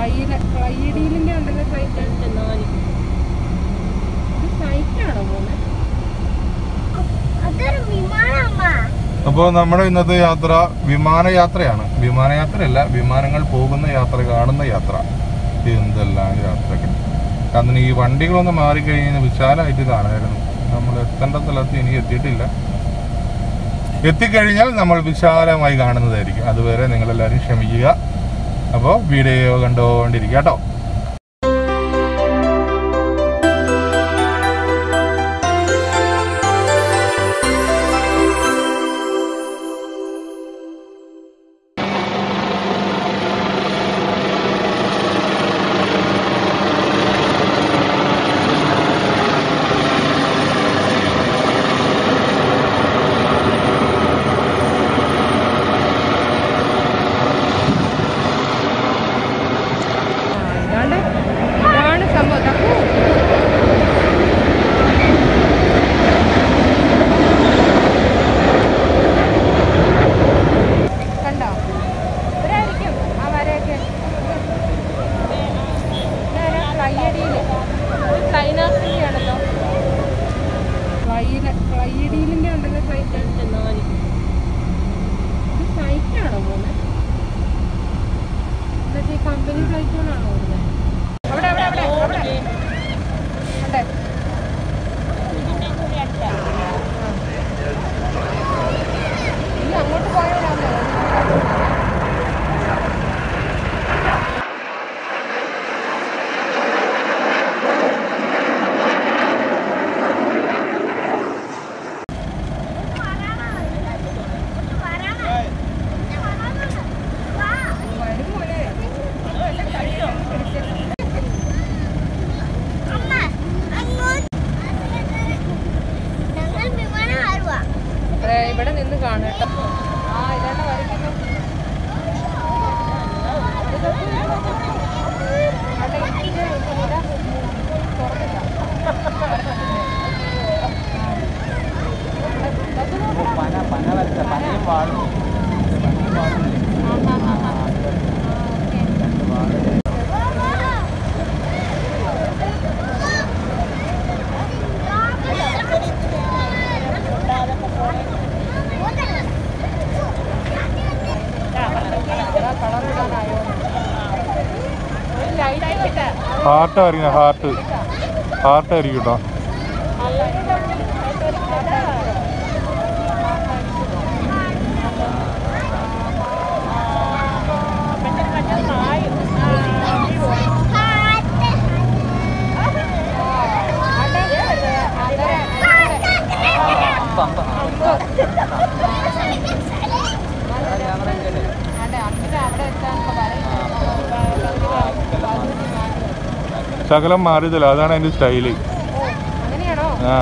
ഫ്ലൈയിൽ ഉണ്ടല്ലോ സൈറ്റ് പോകുന്നത് അപ്പോൾ നമ്മുടെ ഇന്നത്തെ യാത്ര വിമാനയാത്രയാണ്. വിമാനയാത്രയല്ല വിമാനങ്ങൾ പോകുന്ന യാത്ര കാണുന്ന യാത്ര. എന്തെല്ലാം യാത്രകൾ. കാരണം ഈ വണ്ടികളൊന്ന് മാറിക്കഴിഞ്ഞാൽ വിശാലമായിട്ട് കാണായിരുന്നു. നമ്മൾ എത്തേണ്ട സ്ഥലത്ത് ഇനി എത്തിയിട്ടില്ല. എത്തിക്കഴിഞ്ഞാൽ നമ്മൾ വിശാലമായി കാണുന്നതായിരിക്കും. അതുവരെ നിങ്ങളെല്ലാവരും ക്ഷമിക്കുക. അപ്പോൾ വീഡിയോ കണ്ടുകൊണ്ടിരിക്കുക കേട്ടോ. ഇവിടെ നിന്ന് ആ ഇതാണ്ട് വരയ്ക്കുന്നു ഹാർട്ട് ആയിരിക്കും ഹാർട്ട് ഹാർട്ട് ആയിരിക്കും കേട്ടോ ശകലം മാറിയതല്ല? അതാണ് അതിന്റെ സ്റ്റൈൽ. ആ.